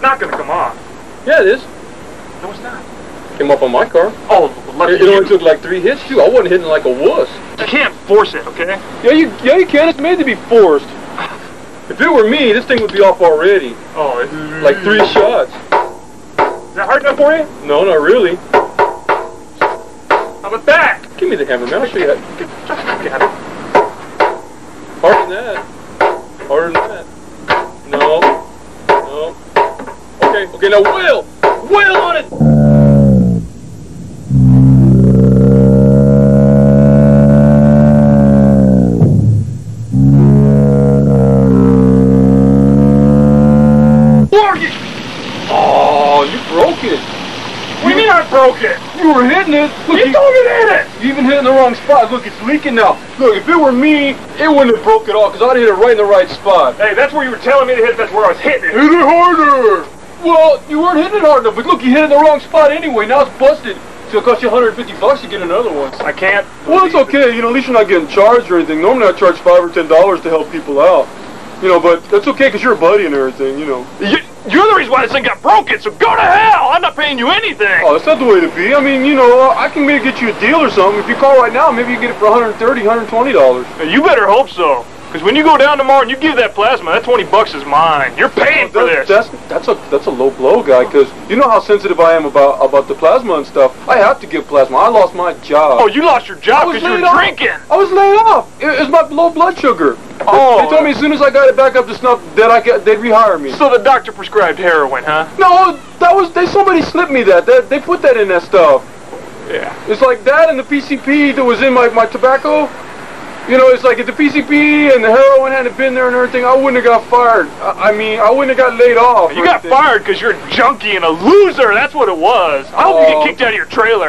it's not gonna come off. Yeah, it is. No, it's not. Came up on my car. Oh, lucky It, it only took like three hits too. I wasn't hitting like a wuss. You can't force it, okay? Yeah, you yeah you can. It's made to be forced. If it were me, this thing would be off already. Oh, it's Like three shots. Is that hard enough for you? No, not really. How about that? Give me the hammer, man. I'll show you how. Just look at it. Harder than that. Harder than that. No. No. Okay, okay, now wheel! Wheel on it! Morgan! Oh, you broke it. What do you mean I broke it? You were hitting it. Look, You told me to hit it! You even hit in the wrong spot. Look, it's leaking now. Look, if it were me, it wouldn't have broke at all, because I'd hit it right in the right spot. Hey, that's where you were telling me to hit. That's where I was hitting it. Hit it harder! Well, you weren't hitting it hard enough, but look, you hit it in the wrong spot anyway. Now it's busted. So it'll cost you 150 bucks to get another one. I can't. Well, it's okay. You know, at least you're not getting charged or anything. Normally I charge five or ten dollars to help people out. You know, but that's okay because you're a buddy and everything, you know. You, you're the reason why this thing got broken, so go to hell! I'm not paying you anything! Oh, that's not the way to be. I mean, you know, I can maybe get you a deal or something. If you call right now, maybe you get it for 130 $120. You better hope so. Because when you go down tomorrow and you give that plasma, that 20 bucks is mine. You're paying for this. That's, that's a that's a low blow, guy. Because you know how sensitive I am about about the plasma and stuff. I have to give plasma. I lost my job. Oh, you lost your job because you were off. drinking. I was laid off. It, it was my low blood sugar. Oh. They told me as soon as I got it back up to snuff that I could, they'd rehire me. So the doctor prescribed heroin, huh? No, that was they. Somebody slipped me that. They, they put that in that stuff. Yeah. It's like that and the PCP that was in my, my tobacco. You know, it's like if the PCP and the heroin hadn't been there and everything, I wouldn't have got fired. I, I mean, I wouldn't have got laid off. You got anything. fired because you're a junkie and a loser. That's what it was. I hope you Oh. get kicked out of your trailer.